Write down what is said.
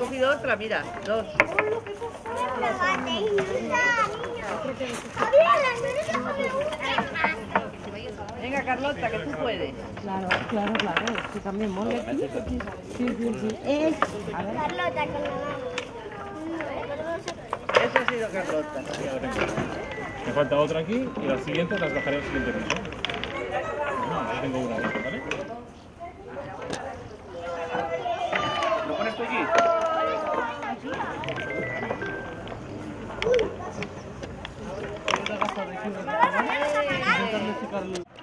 salido otra, mira, dos. Venga, Carlota, que tú puedes. Claro, claro, claro. Que también mola. Sí, sí, sí. Es. A ver. Carlota con la Esa ha sido Carlota. Me falta otra aquí y las siguientes las bajaré al siguiente piso. No, ya tengo una Gracias.